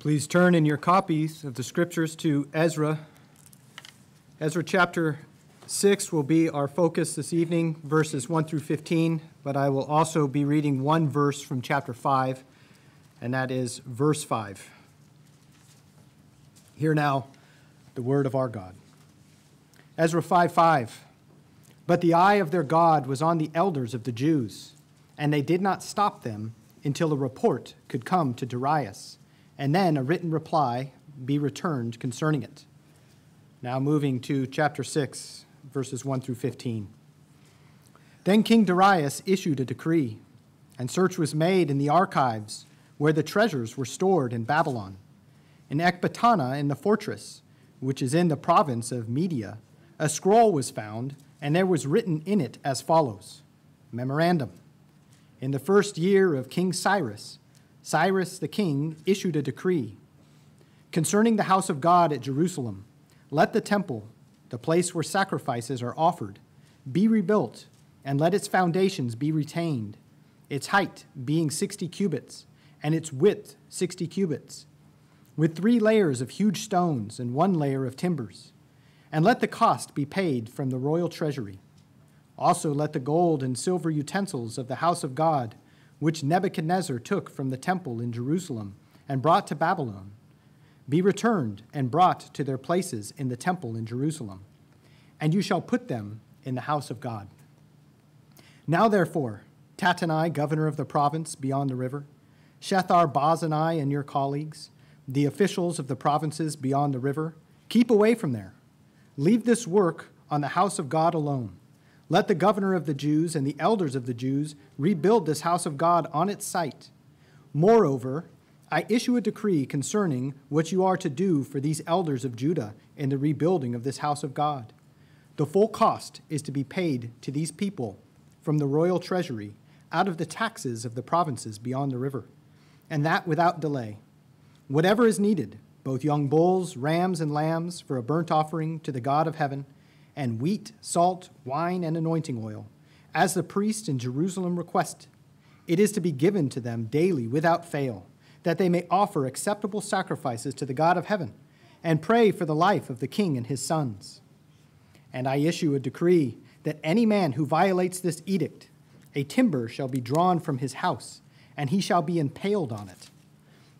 Please turn in your copies of the scriptures to Ezra. Ezra chapter 6 will be our focus this evening, verses 1 through 15, but I will also be reading one verse from chapter 5, and that is verse 5. Hear now the word of our God. Ezra 5 5. But the eye of their God was on the elders of the Jews, and they did not stop them until a report could come to Darius, and then a written reply be returned concerning it. Now, moving to chapter 6, verses 1 through 15. Then King Darius issued a decree, and search was made in the archives where the treasures were stored in Babylon. In Ecbatana, in the fortress, which is in the province of Media, a scroll was found, and there was written in it as follows Memorandum. In the first year of King Cyrus, Cyrus the king issued a decree concerning the house of God at Jerusalem. Let the temple, the place where sacrifices are offered, be rebuilt, and let its foundations be retained, its height being 60 cubits, and its width 60 cubits, with three layers of huge stones and one layer of timbers. And let the cost be paid from the royal treasury. Also, let the gold and silver utensils of the house of God, which Nebuchadnezzar took from the temple in Jerusalem and brought to Babylon, be returned and brought to their places in the temple in Jerusalem. And you shall put them in the house of God. Now, therefore, Tattenai, governor of the province beyond the river, Shethar Bozenai and your colleagues, the officials of the provinces beyond the river, keep away from there. Leave this work on the house of God alone let the governor of the Jews and the elders of the Jews rebuild this house of God on its site. Moreover, I issue a decree concerning what you are to do for these elders of Judah in the rebuilding of this house of God. The full cost is to be paid to these people from the royal treasury out of the taxes of the provinces beyond the river, and that without delay. Whatever is needed, both young bulls, rams, and lambs for a burnt offering to the God of heaven and wheat, salt, wine, and anointing oil, as the priest in Jerusalem requested. It is to be given to them daily without fail, that they may offer acceptable sacrifices to the God of heaven and pray for the life of the king and his sons. And I issue a decree that any man who violates this edict, a timber shall be drawn from his house, and he shall be impaled on it.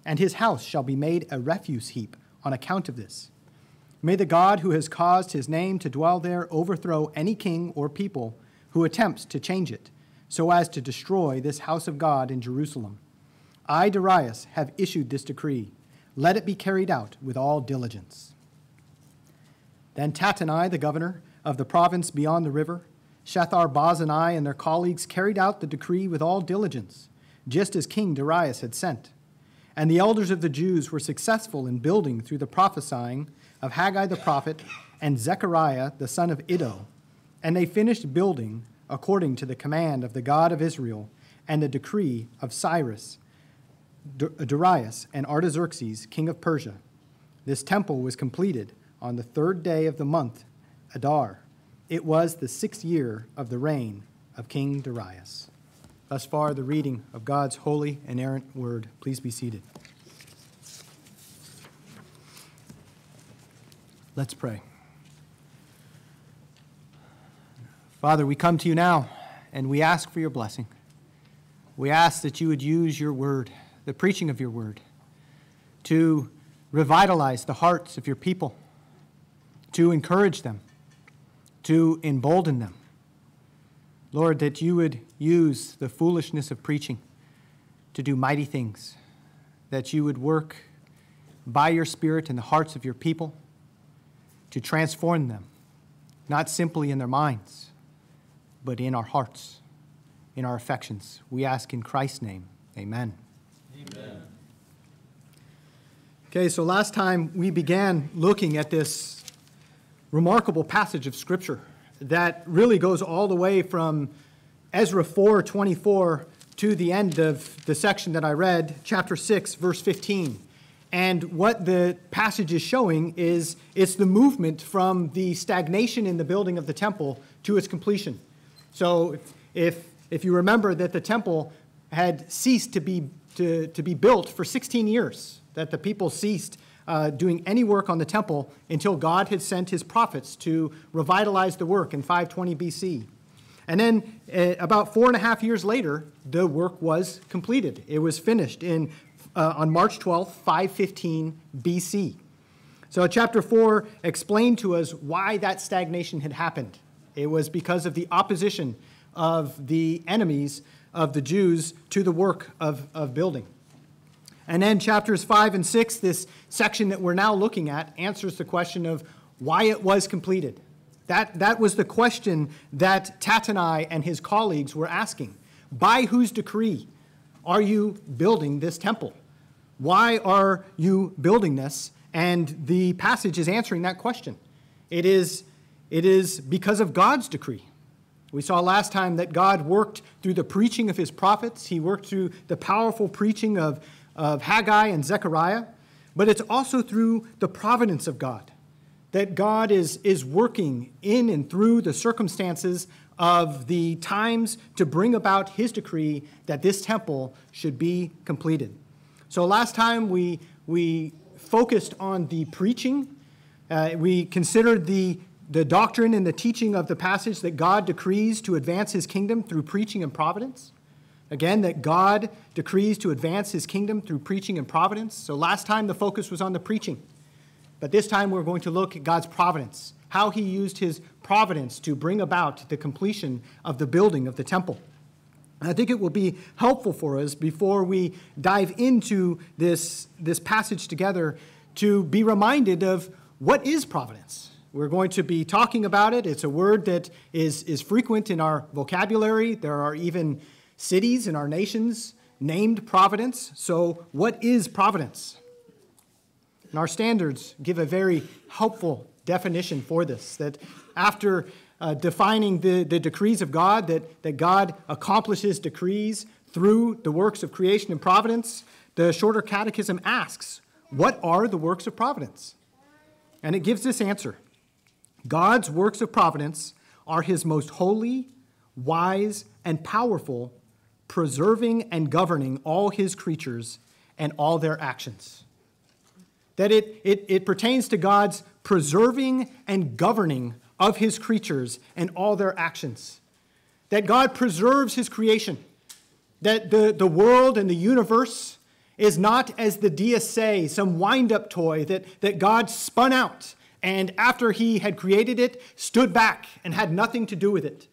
And his house shall be made a refuse heap on account of this. May the God who has caused his name to dwell there overthrow any king or people who attempts to change it, so as to destroy this house of God in Jerusalem. I, Darius, have issued this decree. Let it be carried out with all diligence. Then Tattenai, the governor of the province beyond the river, Shethar Bozenai and their colleagues carried out the decree with all diligence, just as King Darius had sent. And the elders of the Jews were successful in building through the prophesying of Haggai the prophet and Zechariah the son of Iddo. And they finished building according to the command of the God of Israel and the decree of Cyrus, Darius, and Artaxerxes, king of Persia. This temple was completed on the third day of the month, Adar. It was the sixth year of the reign of King Darius. Thus far, the reading of God's holy, inerrant word. Please be seated. Let's pray. Father, we come to you now and we ask for your blessing. We ask that you would use your word, the preaching of your word, to revitalize the hearts of your people, to encourage them, to embolden them. Lord, that you would use the foolishness of preaching to do mighty things, that you would work by your Spirit in the hearts of your people to transform them, not simply in their minds, but in our hearts, in our affections. We ask in Christ's name, amen. Amen. Okay, so last time we began looking at this remarkable passage of Scripture that really goes all the way from Ezra 4:24 to the end of the section that I read, chapter 6, verse 15. And what the passage is showing is it's the movement from the stagnation in the building of the temple to its completion. So if, if you remember that the temple had ceased to be, to, to be built for 16 years, that the people ceased uh, doing any work on the temple until God had sent his prophets to revitalize the work in 520 BC. And then uh, about four and a half years later, the work was completed. It was finished in, uh, on March 12, 515 BC. So, chapter 4 explained to us why that stagnation had happened. It was because of the opposition of the enemies of the Jews to the work of, of building. And then chapters 5 and 6, this section that we're now looking at, answers the question of why it was completed. That, that was the question that Tattenai and his colleagues were asking. By whose decree are you building this temple? Why are you building this? And the passage is answering that question. It is, it is because of God's decree. We saw last time that God worked through the preaching of his prophets, he worked through the powerful preaching of of Haggai and Zechariah, but it's also through the providence of God that God is, is working in and through the circumstances of the times to bring about his decree that this temple should be completed. So last time we, we focused on the preaching. Uh, we considered the, the doctrine and the teaching of the passage that God decrees to advance his kingdom through preaching and providence. Again, that God decrees to advance his kingdom through preaching and providence. So last time the focus was on the preaching. But this time we're going to look at God's providence, how he used his providence to bring about the completion of the building of the temple. I think it will be helpful for us before we dive into this, this passage together to be reminded of what is providence. We're going to be talking about it. It's a word that is, is frequent in our vocabulary. There are even cities in our nations named Providence. So, what is Providence? And our standards give a very helpful definition for this that after uh, defining the, the decrees of God, that, that God accomplishes decrees through the works of creation and providence, the Shorter Catechism asks, What are the works of providence? And it gives this answer God's works of providence are his most holy, wise, and powerful preserving and governing all his creatures and all their actions. That it, it, it pertains to God's preserving and governing of his creatures and all their actions. That God preserves his creation. That the, the world and the universe is not as the deists say, some wind up toy that, that God spun out and after he had created it, stood back and had nothing to do with it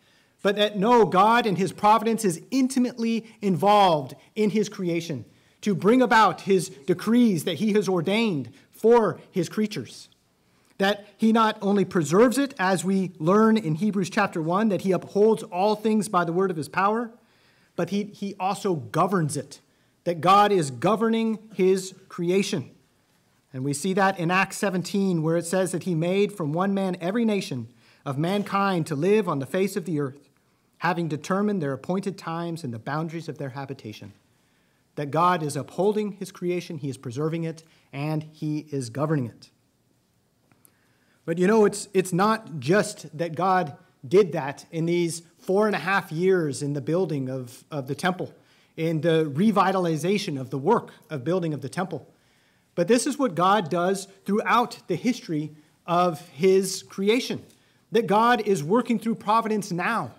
but that no, God and his providence is intimately involved in his creation to bring about his decrees that he has ordained for his creatures. That he not only preserves it, as we learn in Hebrews chapter 1, that he upholds all things by the word of his power, but he, he also governs it, that God is governing his creation. And we see that in Acts 17, where it says that he made from one man every nation of mankind to live on the face of the earth having determined their appointed times and the boundaries of their habitation. That God is upholding his creation, he is preserving it, and he is governing it. But you know, it's, it's not just that God did that in these four and a half years in the building of, of the temple, in the revitalization of the work of building of the temple. But this is what God does throughout the history of his creation. That God is working through providence now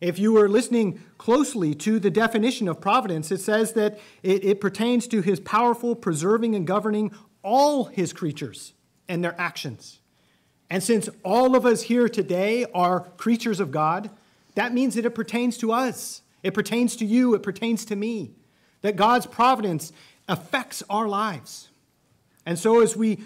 if you were listening closely to the definition of providence, it says that it, it, pertains to his powerful preserving and governing all his creatures and their actions. And since all of us here today are creatures of God, that means that it pertains to us. It pertains to you. It pertains to me. That God's providence affects our lives. And so as we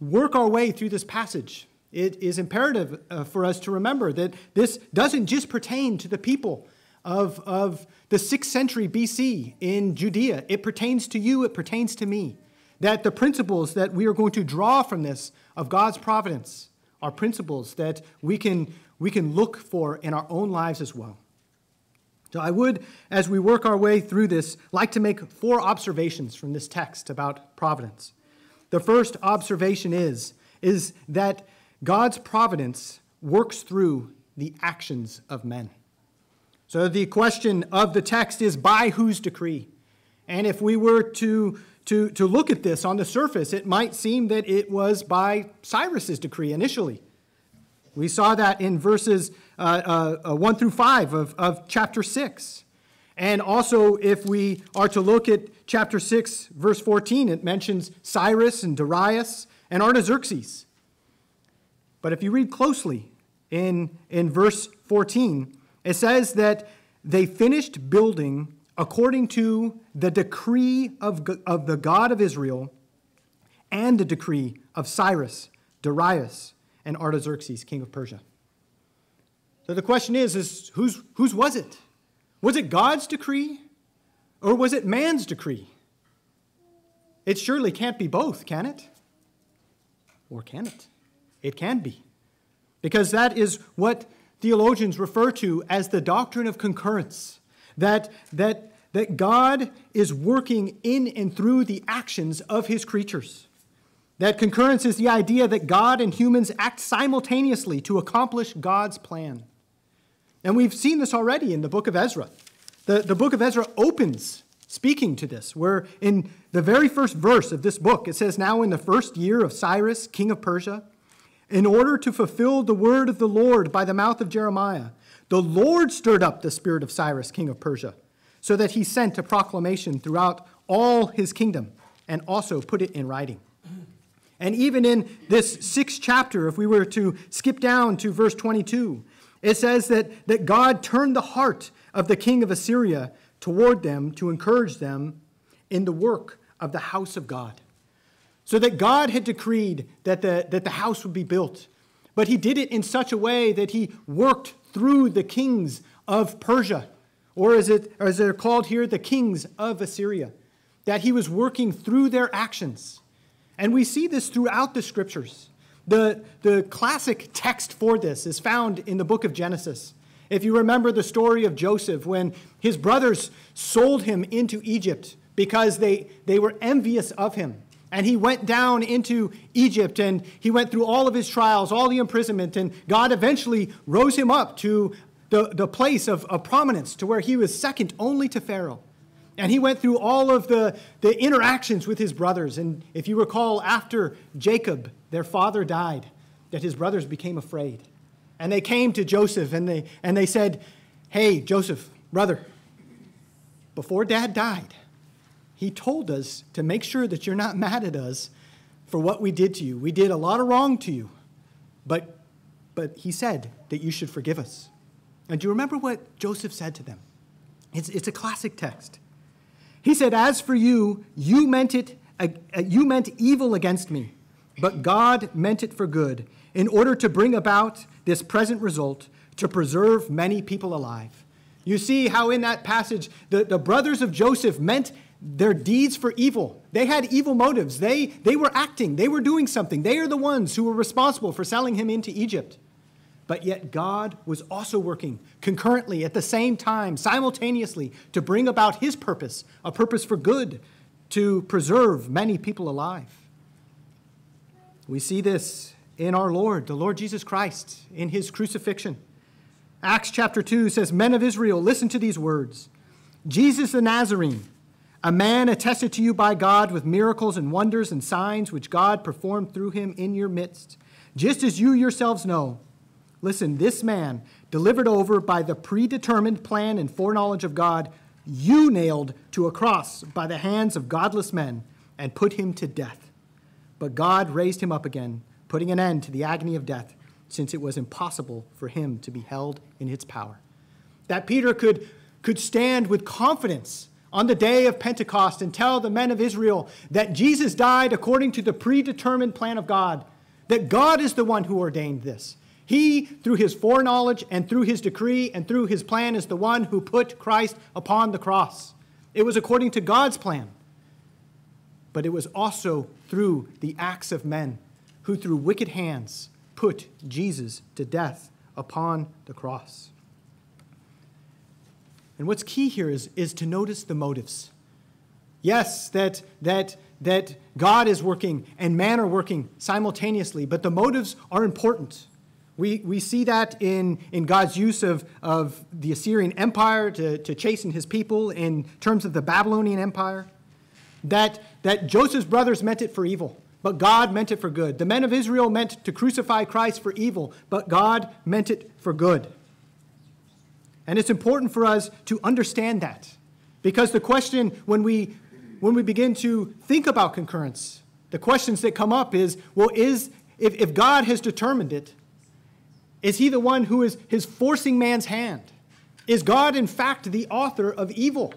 work our way through this passage, it is imperative uh, for us to remember that this doesn't just pertain to the people of, of the 6th century BC in Judea. It pertains to you, it pertains to me. That the principles that we are going to draw from this of God's providence are principles that we can, we can look for in our own lives as well. So I would, as we work our way through this, like to make four observations from this text about providence. The first observation is, is that God's providence works through the actions of men. So the question of the text is by whose decree? And if we were to, to, to look at this on the surface, it might seem that it was by Cyrus's decree initially. We saw that in verses uh, uh, uh 1 through 5 of, of chapter 6. And also, if we are to look at chapter 6, verse 14, it mentions Cyrus and Darius and Artaxerxes. But if you read closely in, in verse 14, it says that they finished building according to the decree of, of the God of Israel and the decree of Cyrus, Darius, and Artaxerxes, king of Persia. So the question is, is whose, whose was it? Was it God's decree or was it man's decree? It surely can't be both, can it? Or can it? It can be. Because that is what theologians refer to as the doctrine of concurrence. That, that, that God is working in and through the actions of his creatures. That concurrence is the idea that God and humans act simultaneously to accomplish God's plan. And we've seen this already in the book of Ezra. The, the book of Ezra opens speaking to this, where in the very first verse of this book, it says, Now in the first year of Cyrus, king of Persia, in order to fulfill the word of the Lord by the mouth of Jeremiah, the Lord stirred up the spirit of Cyrus, king of Persia, so that he sent a proclamation throughout all his kingdom and also put it in writing. And even in this sixth chapter, if we were to skip down to verse 22, it says that, that God turned the heart of the king of Assyria toward them to encourage them in the work of the house of God. So that God had decreed that the, that the house would be built. But he did it in such a way that he worked through the kings of Persia, or as, it, as they're called here, the kings of Assyria. That he was working through their actions. And we see this throughout the scriptures. The, the classic text for this is found in the book of Genesis. If you remember the story of Joseph, when his brothers sold him into Egypt because they, they were envious of him. And he went down into Egypt and he went through all of his trials, all the imprisonment, and God eventually rose him up to the, the place of, of prominence to where he was second only to Pharaoh. And he went through all of the, the interactions with his brothers. And if you recall, after Jacob, their father, died, that his brothers became afraid. And they came to Joseph and they, and they said, Hey, Joseph, brother, before dad died, he told us to make sure that you're not mad at us for what we did to you. We did a lot of wrong to you, but, but he said that you should forgive us. And do you remember what Joseph said to them? It's, it's a classic text. He said, As for you, you meant it, uh, you meant evil against me, but God meant it for good in order to bring about this present result to preserve many people alive. You see how in that passage the, the brothers of Joseph meant their deeds for evil. They had evil motives. They, they were acting, they were doing something. They are the ones who were responsible for selling him into Egypt. But yet, God was also working concurrently at the same time, simultaneously, to bring about his purpose, a purpose for good, to preserve many people alive. We see this in our Lord, the Lord Jesus Christ, in his crucifixion. Acts chapter 2 says, Men of Israel, listen to these words Jesus the Nazarene, a man attested to you by God with miracles and wonders and signs which God performed through him in your midst, just as you yourselves know. Listen, this man, delivered over by the predetermined plan and foreknowledge of God, you nailed to a cross by the hands of godless men and put him to death. But God raised him up again putting an end to the agony of death, since it was impossible for him to be held in its power. That Peter could, could stand with confidence on the day of Pentecost and tell the men of Israel that Jesus died according to the predetermined plan of God, that God is the one who ordained this. He, through his foreknowledge and through his decree and through his plan, is the one who put Christ upon the cross. It was according to God's plan, but it was also through the acts of men who through wicked hands put Jesus to death upon the cross. And what's key here is, is to notice the motives. Yes, that, that, that God is working and man are working simultaneously, but the motives are important. We, we see that in, in God's use of, of the Assyrian Empire to, to chasten his people in terms of the Babylonian Empire. that, that Joseph's brothers meant it for evil, but God meant it for good. The men of Israel meant to crucify Christ for evil, but God meant it for good. And it's important for us to understand that. Because the question when we when we begin to think about concurrence, the questions that come up is, well, is if, if God has determined it, is he the one who is, is forcing man's hand? Is God, in fact, the author of evil?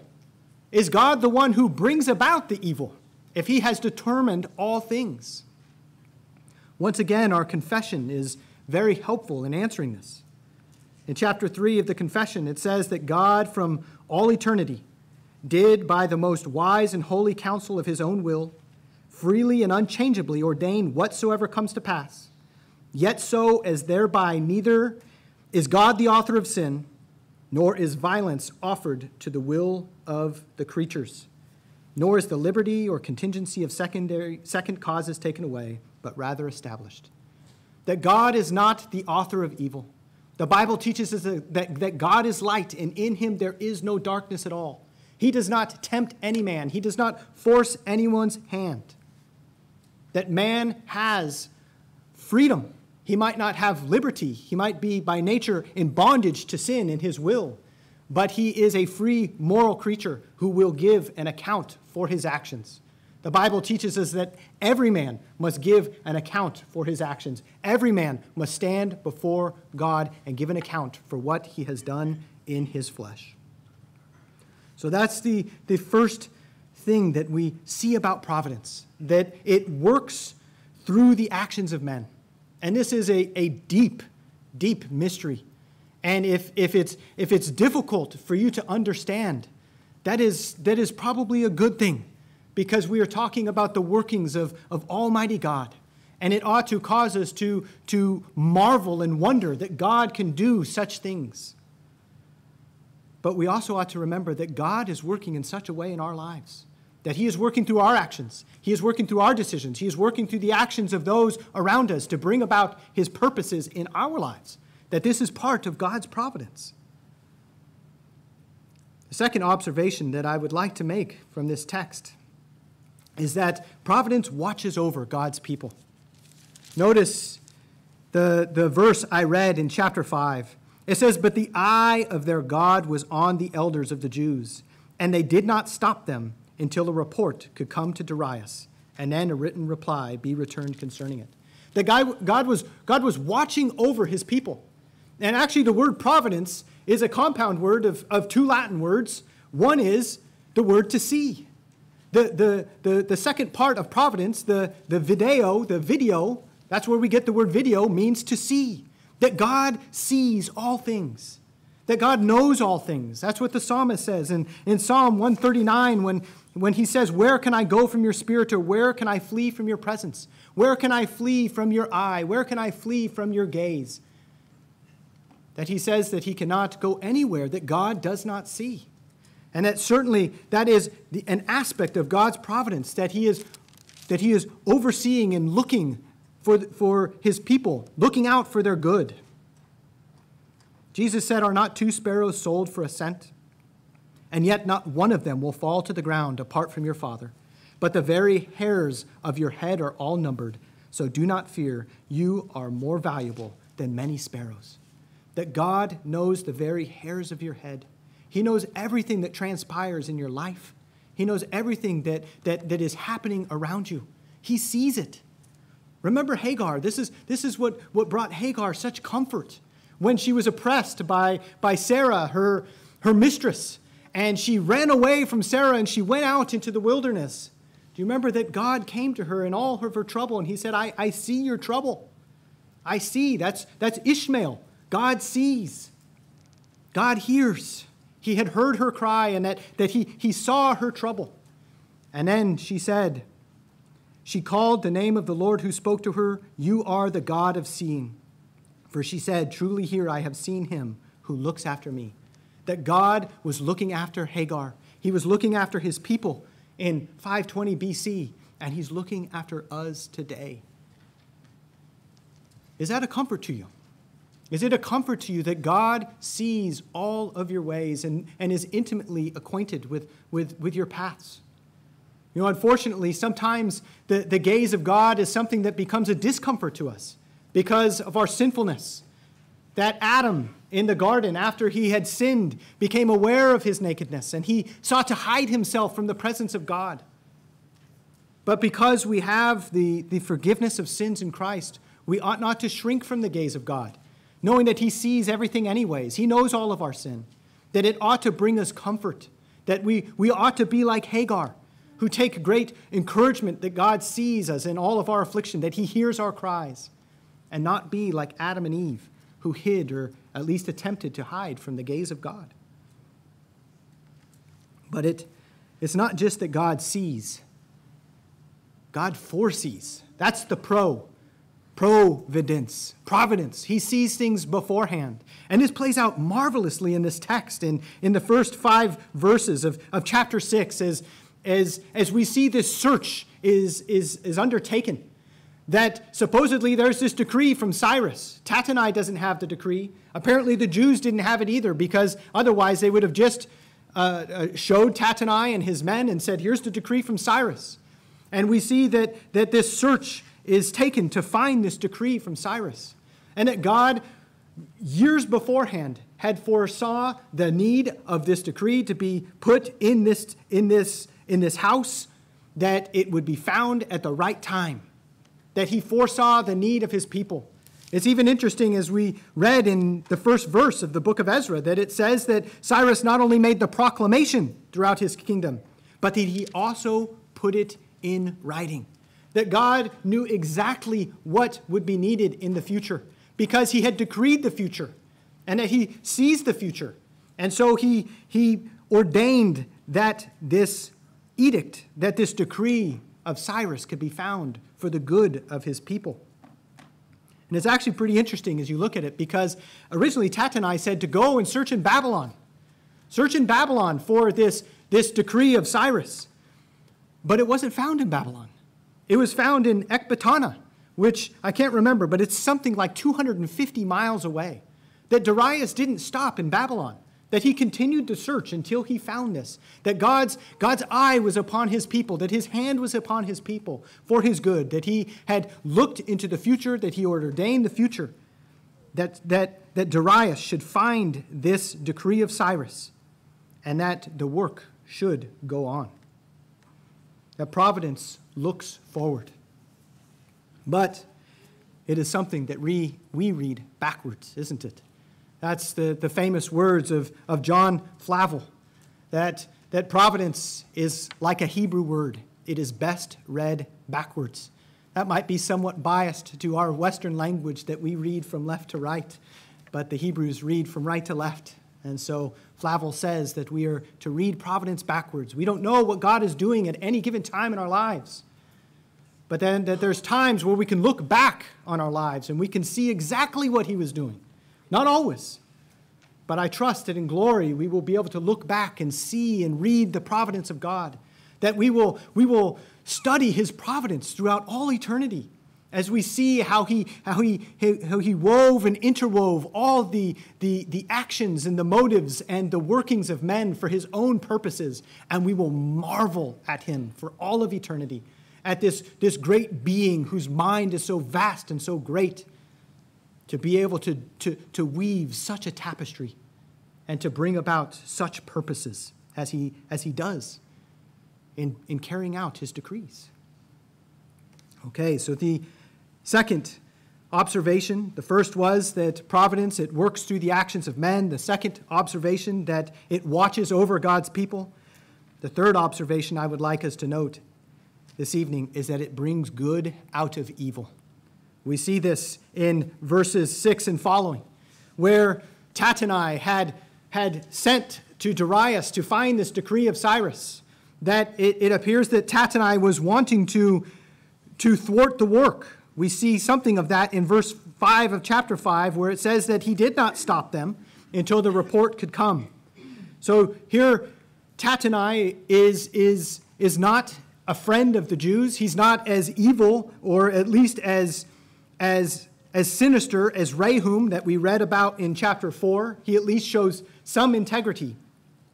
Is God the one who brings about the evil if he has determined all things? Once again, our confession is very helpful in answering this. In chapter 3 of the confession, it says that God, from all eternity, did, by the most wise and holy counsel of his own will, freely and unchangeably ordain whatsoever comes to pass, yet so as thereby neither is God the author of sin, nor is violence offered to the will of the creatures, nor is the liberty or contingency of secondary, second causes taken away, but rather established. That God is not the author of evil. The Bible teaches us that, that God is light, and in him there is no darkness at all. He does not tempt any man, he does not force anyone's hand. That man has freedom. He might not have liberty. He might be by nature in bondage to sin in his will, but he is a free moral creature who will give an account for his actions. The Bible teaches us that every man must give an account for his actions. Every man must stand before God and give an account for what he has done in his flesh. So that's the, the first thing that we see about providence, that it works through the actions of men. And this is a, a deep, deep mystery. And if, if, it's, if it's difficult for you to understand, that is, that is probably a good thing because we are talking about the workings of, of Almighty God. And it ought to cause us to, to marvel and wonder that God can do such things. But we also ought to remember that God is working in such a way in our lives that He is working through our actions, He is working through our decisions, He is working through the actions of those around us to bring about His purposes in our lives, that this is part of God's providence. The second observation that I would like to make from this text is that providence watches over God's people. Notice the, the verse I read in chapter 5 it says, But the eye of their God was on the elders of the Jews, and they did not stop them until a report could come to Darius, and then a written reply be returned concerning it. That God was, God was watching over his people. And actually, the word providence is a compound word of, of two Latin words. One is the word to see. The, the, the, the second part of providence, the, the video, the video, that's where we get the word video, means to see that God sees all things, that God knows all things. That's what the psalmist says And in Psalm 139 when, when he says, Where can I go from your spirit, or where can I flee from your presence? Where can I flee from your eye? Where can I flee from your gaze? That he says that he cannot go anywhere that God does not see. And that certainly that is the, an aspect of God's providence that he is that he is overseeing and looking for, for his people, looking out for their good. Jesus said, Are not two sparrows sold for a cent? And yet not one of them will fall to the ground apart from your Father. But the very hairs of your head are all numbered. So do not fear. You are more valuable than many sparrows. That God knows the very hairs of your head. He knows everything that transpires in your life. He knows everything that, that, that is happening around you. He sees it. Remember Hagar. This is, this is what, what brought Hagar such comfort when she was oppressed by, by Sarah, her, her mistress. And she ran away from Sarah and she went out into the wilderness. Do you remember that God came to her in all of her trouble and he said, I, I see your trouble. I see. That's, that's Ishmael. God sees. God hears. He had heard her cry and that, that he, he saw her trouble. And then she said, she called the name of the Lord who spoke to her, You are the God of seeing. For she said, Truly here I have seen him who looks after me. That God was looking after Hagar. He was looking after his people in 520 BC, and he's looking after us today. Is that a comfort to you? Is it a comfort to you that God sees all of your ways and, and is intimately acquainted with, with, with your paths? You know, unfortunately, sometimes the, the gaze of God is something that becomes a discomfort to us because of our sinfulness. That Adam in the garden, after he had sinned, became aware of his nakedness and he sought to hide himself from the presence of God. But because we have the, the forgiveness of sins in Christ, we ought not to shrink from the gaze of God, knowing that he sees everything anyways. He knows all of our sin, that it ought to bring us comfort, that we, we ought to be like Hagar, who take great encouragement that God sees us in all of our affliction, that he hears our cries, and not be like Adam and Eve, who hid or at least attempted to hide from the gaze of God. But it, it's not just that God sees, God foresees. That's the pro. Providence. Providence. He sees things beforehand. And this plays out marvelously in this text in, in the first five verses of, of chapter 6 as, as, as we see this search is, is, is undertaken. That supposedly there's this decree from Cyrus. Tattenai doesn't have the decree. Apparently the Jews didn't have it either because otherwise they would have just uh, uh, showed Tattenai and his men and said, Here's the decree from Cyrus. And we see that, that this search is taken to find this decree from Cyrus. And that God, years beforehand, had foresaw the need of this decree to be put in this, in this, in this house, that it would be found at the right time, that he foresaw the need of his people. It's even interesting as we read in the first verse of the book of Ezra that it says that Cyrus not only made the proclamation throughout his kingdom, but that he also put it in writing. That God knew exactly what would be needed in the future because he had decreed the future and that he sees the future. And so he, he ordained that this edict, that this decree of Cyrus could be found for the good of his people. And it's actually pretty interesting as you look at it because originally Tattenai said to go and search in Babylon. Search in Babylon for this, this decree of Cyrus. But it wasn't found in Babylon. It was found in Ecbatana, which I can't remember, but it's something like 250 miles away. That Darius didn't stop in Babylon, that he continued to search until he found this, that God's, God's eye was upon his people, that his hand was upon his people for his good, that he had looked into the future, that he ordained the future, that, that, that Darius should find this decree of Cyrus, and that the work should go on that providence looks forward. But it is something that we, we read backwards, isn't it? That's the, the famous words of, of John Flavel that, that providence is like a Hebrew word, it is best read backwards. That might be somewhat biased to our Western language that we read from left to right, but the Hebrews read from right to left. And so Flavel says that we are to read providence backwards. We don't know what God is doing at any given time in our lives. But then that there's times where we can look back on our lives and we can see exactly what he was doing. Not always. But I trust that in glory we will be able to look back and see and read the providence of God. That we will, we will study his providence throughout all eternity as we see how he, how he, how he wove and interwove all the, the, the actions and the motives and the workings of men for his own purposes, and we will marvel at him for all of eternity, at this, this great being whose mind is so vast and so great, to be able to, to, to weave such a tapestry and to bring about such purposes as he, as he does in, in carrying out his decrees. Okay, so the Second observation the first was that providence, it works through the actions of men. The second observation, that it watches over God's people. The third observation I would like us to note this evening is that it brings good out of evil. We see this in verses 6 and following, where Tattenai had, had sent to Darius to find this decree of Cyrus, that it, it appears that Tattenai was wanting to, to thwart the work we see something of that in verse 5 of chapter 5, where it says that he did not stop them until the report could come. So here, Tattenai is, is, is not a friend of the Jews. He's not as evil, or at least as, as, as sinister as Rahum that we read about in chapter 4. He at least shows some integrity.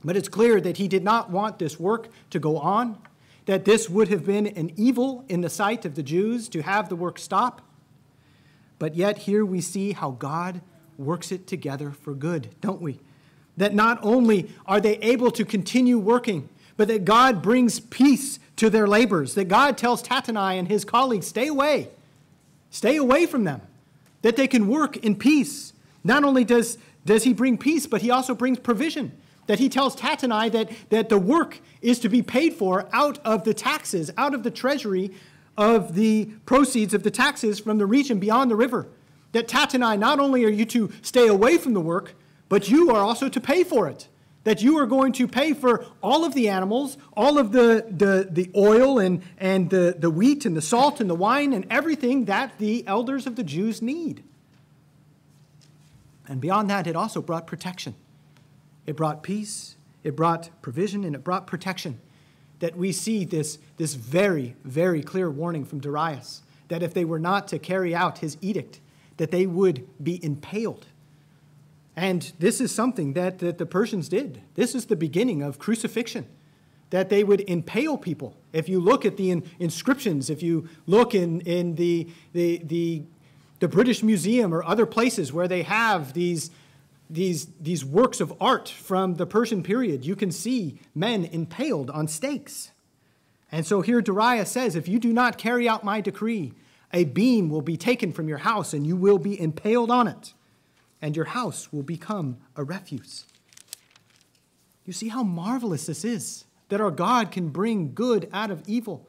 But it's clear that he did not want this work to go on that this would have been an evil in the sight of the Jews to have the work stop. But yet, here we see how God works it together for good, don't we? That not only are they able to continue working, but that God brings peace to their labors. That God tells Tattenai and his colleagues, stay away, stay away from them, that they can work in peace. Not only does, does he bring peace, but he also brings provision. That he tells Tattenai that, that the work is to be paid for out of the taxes, out of the treasury of the proceeds of the taxes from the region beyond the river. That Tattenai, not only are you to stay away from the work, but you are also to pay for it. That you are going to pay for all of the animals, all of the, the, the oil and, and the, the wheat and the salt and the wine and everything that the elders of the Jews need. And beyond that, it also brought protection. It brought peace, it brought provision, and it brought protection. That we see this, this very, very clear warning from Darius that if they were not to carry out his edict, that they would be impaled. And this is something that, that the Persians did. This is the beginning of crucifixion, that they would impale people. If you look at the in, inscriptions, if you look in, in the, the, the, the British Museum or other places where they have these these, these works of art from the Persian period, you can see men impaled on stakes. And so here Darius says, If you do not carry out my decree, a beam will be taken from your house and you will be impaled on it, and your house will become a refuse. You see how marvelous this is that our God can bring good out of evil.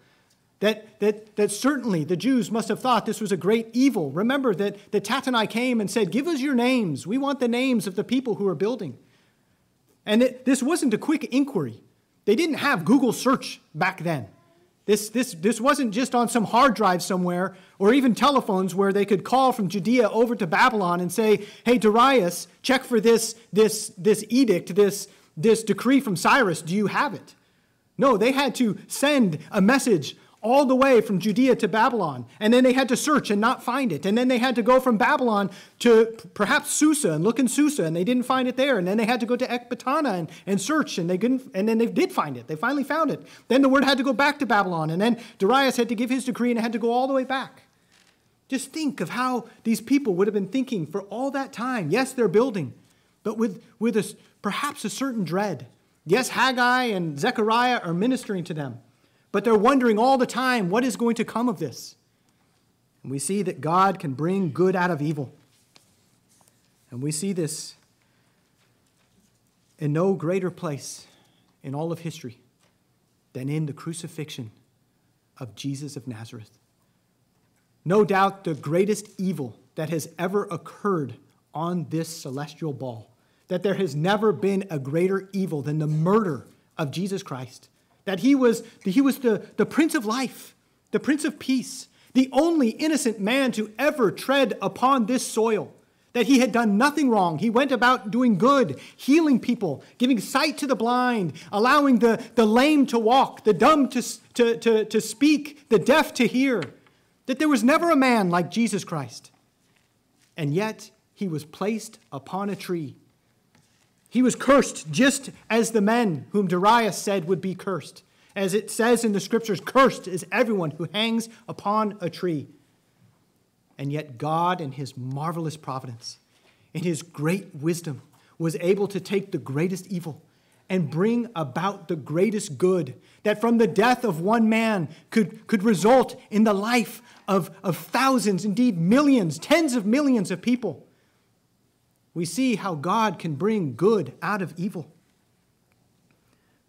That, that, that certainly the Jews must have thought this was a great evil. Remember that, that Tattenai came and said, Give us your names. We want the names of the people who are building. And it, this wasn't a quick inquiry. They didn't have Google search back then. This, this, this wasn't just on some hard drive somewhere or even telephones where they could call from Judea over to Babylon and say, Hey, Darius, check for this, this, this edict, this, this decree from Cyrus. Do you have it? No, they had to send a message all the way from Judea to Babylon. And then they had to search and not find it. And then they had to go from Babylon to perhaps Susa and look in Susa, and they didn't find it there. And then they had to go to Ecbatana and, and search, and they couldn't, and then they did find it. They finally found it. Then the word had to go back to Babylon. And then Darius had to give his decree and it had to go all the way back. Just think of how these people would have been thinking for all that time. Yes, they're building, but with, with a, perhaps a certain dread. Yes, Haggai and Zechariah are ministering to them. But they're wondering all the time what is going to come of this. And we see that God can bring good out of evil. And we see this in no greater place in all of history than in the crucifixion of Jesus of Nazareth. No doubt the greatest evil that has ever occurred on this celestial ball, that there has never been a greater evil than the murder of Jesus Christ that he was, that he was the, the Prince of Life, the Prince of Peace, the only innocent man to ever tread upon this soil, that he had done nothing wrong. He went about doing good, healing people, giving sight to the blind, allowing the, the lame to walk, the dumb to, to, to, to speak, the deaf to hear. That there was never a man like Jesus Christ. And yet he was placed upon a tree he was cursed just as the men whom Darius said would be cursed. As it says in the scriptures, cursed is everyone who hangs upon a tree. And yet, God, in his marvelous providence, in his great wisdom, was able to take the greatest evil and bring about the greatest good, that from the death of one man could, could result in the life of, of thousands, indeed millions, tens of millions of people we see how God can bring good out of evil.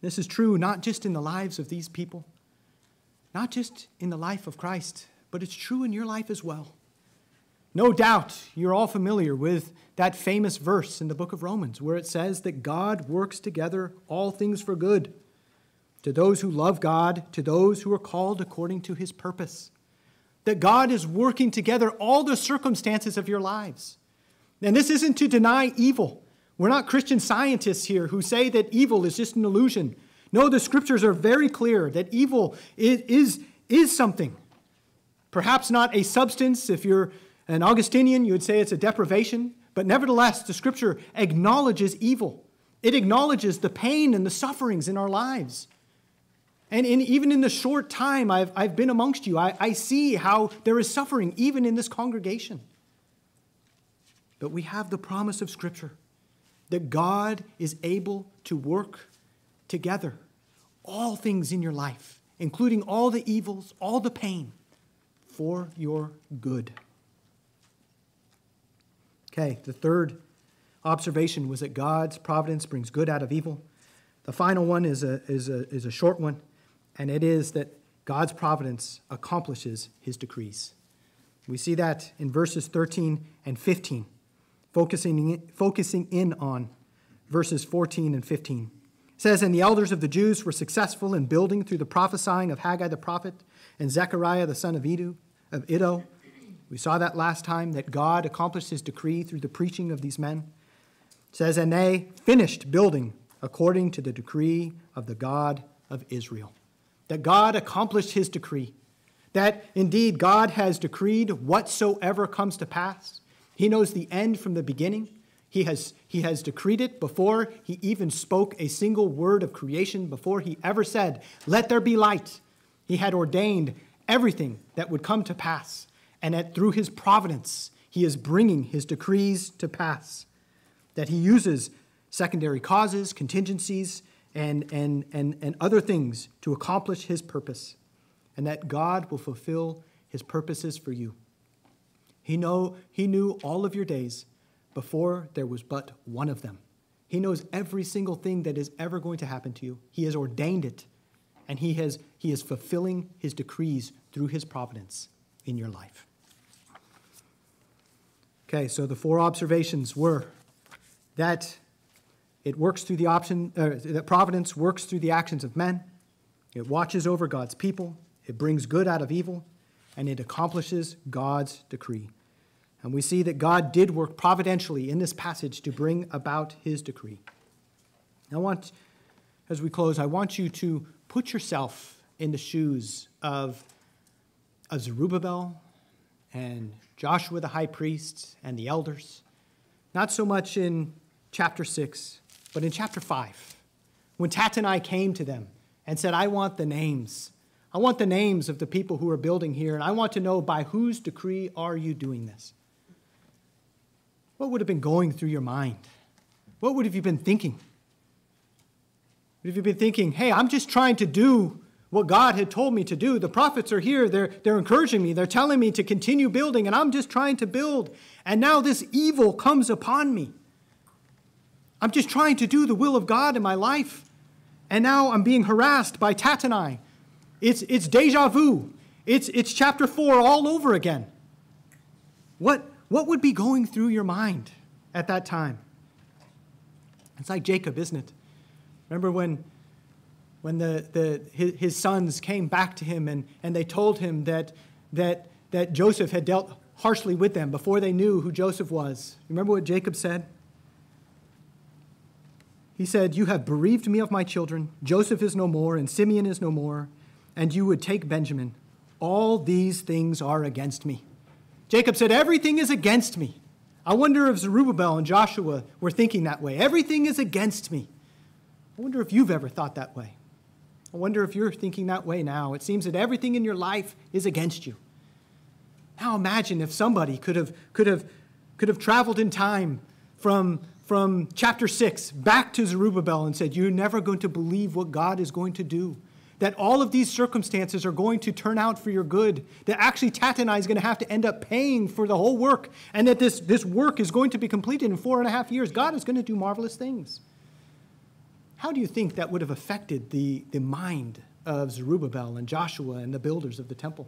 This is true not just in the lives of these people, not just in the life of Christ, but it's true in your life as well. No doubt you're all familiar with that famous verse in the book of Romans where it says that God works together all things for good to those who love God, to those who are called according to his purpose. That God is working together all the circumstances of your lives and this isn't to deny evil. We're not Christian scientists here who say that evil is just an illusion. No, the scriptures are very clear that evil is, is, is something. Perhaps not a substance. If you're an Augustinian, you would say it's a deprivation. But nevertheless, the scripture acknowledges evil, it acknowledges the pain and the sufferings in our lives. And in, even in the short time I've, I've been amongst you, I, I see how there is suffering even in this congregation. But we have the promise of Scripture that God is able to work together all things in your life, including all the evils, all the pain, for your good. Okay, the third observation was that God's providence brings good out of evil. The final one is a, is a, is a short one, and it is that God's providence accomplishes his decrees. We see that in verses 13 and 15, focusing, focusing in on verses 14 and 15. It says, And the elders of the Jews were successful in building through the prophesying of Haggai the prophet and Zechariah the son of Iddo, of Iddo. We saw that last time, that God accomplished his decree through the preaching of these men. It says, And they finished building according to the decree of the God of Israel. That God accomplished his decree. That indeed God has decreed whatsoever comes to pass. He knows the end from the beginning. He has, he has decreed it before he even spoke a single word of creation, before he ever said, Let there be light. He had ordained everything that would come to pass. And that through his providence, he is bringing his decrees to pass. That he uses secondary causes, contingencies, and, and, and, and other things to accomplish his purpose. And that God will fulfill his purposes for you. He, know, he knew all of your days before there was but one of them. He knows every single thing that is ever going to happen to you. He has ordained it, and he, has, he is fulfilling his decrees through his providence in your life. Okay, so the four observations were that it works through the option, uh, that providence works through the actions of men, it watches over God's people, it brings good out of evil, and it accomplishes God's decree. And we see that God did work providentially in this passage to bring about his decree. I want, as we close, I want you to put yourself in the shoes of, of Zerubbabel and Joshua the high priest and the elders. Not so much in chapter 6, but in chapter 5, when Tattenai came to them and said, I want the names. I want the names of the people who are building here, and I want to know by whose decree are you doing this? What would have been going through your mind? What would have you been thinking? Would have you been thinking, hey, I'm just trying to do what God had told me to do? The prophets are here. They're, they're encouraging me. They're telling me to continue building, and I'm just trying to build. And now this evil comes upon me. I'm just trying to do the will of God in my life. And now I'm being harassed by Tattenai. It's, it's deja vu. It's, it's chapter 4 all over again. What, what would be going through your mind at that time? It's like Jacob, isn't it? Remember when, when the, the, his, his sons came back to him and, and they told him that, that, that Joseph had dealt harshly with them before they knew who Joseph was? Remember what Jacob said? He said, You have bereaved me of my children. Joseph is no more, and Simeon is no more, and you would take Benjamin. All these things are against me. Jacob said, Everything is against me. I wonder if Zerubbabel and Joshua were thinking that way. Everything is against me. I wonder if you've ever thought that way. I wonder if you're thinking that way now. It seems that everything in your life is against you. Now imagine if somebody could have, could have, could have traveled in time from, from chapter 6 back to Zerubbabel and said, You're never going to believe what God is going to do that all of these circumstances are going to turn out for your good, that actually Tattenai is going to have to end up paying for the whole work, and that this, this work is going to be completed in four and a half years. God is going to do marvelous things. How do you think that would have affected the, the mind of Zerubbabel and Joshua and the builders of the temple?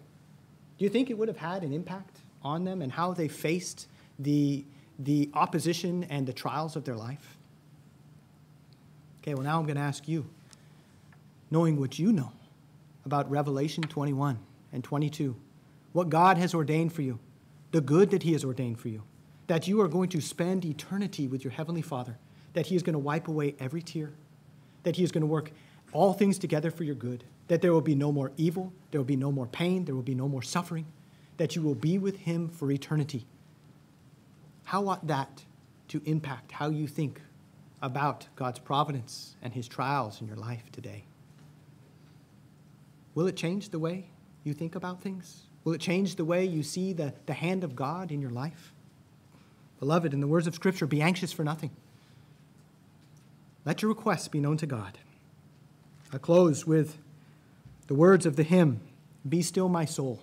Do you think it would have had an impact on them and how they faced the, the opposition and the trials of their life? Okay, well, now I'm going to ask you knowing what you know about Revelation 21 and 22, what God has ordained for you, the good that He has ordained for you, that you are going to spend eternity with your Heavenly Father, that He is going to wipe away every tear, that He is going to work all things together for your good, that there will be no more evil, there will be no more pain, there will be no more suffering, that you will be with Him for eternity. How ought that to impact how you think about God's providence and His trials in your life today? Will it change the way you think about things? Will it change the way you see the, the hand of God in your life? Beloved, in the words of Scripture, be anxious for nothing. Let your requests be known to God. I close with the words of the hymn, Be Still My Soul.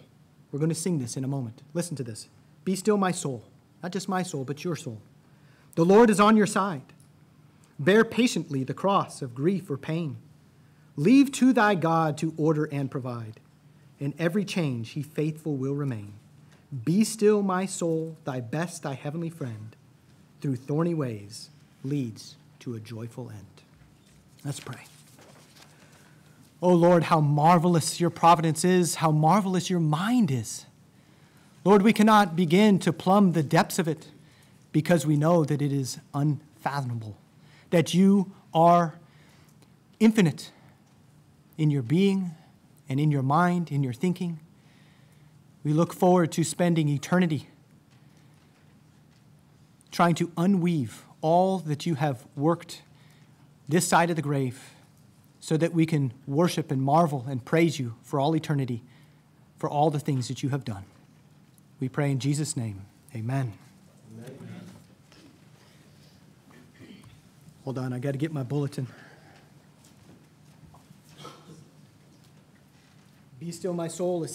We're going to sing this in a moment. Listen to this. Be still my soul, not just my soul, but your soul. The Lord is on your side. Bear patiently the cross of grief or pain. Leave to thy God to order and provide. In every change, he faithful will remain. Be still, my soul, thy best, thy heavenly friend, through thorny ways leads to a joyful end. Let's pray. Oh Lord, how marvelous your providence is, how marvelous your mind is. Lord, we cannot begin to plumb the depths of it because we know that it is unfathomable, that you are infinite in your being and in your mind, in your thinking. We look forward to spending eternity trying to unweave all that you have worked this side of the grave so that we can worship and marvel and praise you for all eternity for all the things that you have done. We pray in Jesus' name. Amen. Amen. Hold on, I got to get my bulletin. Be still, my soul is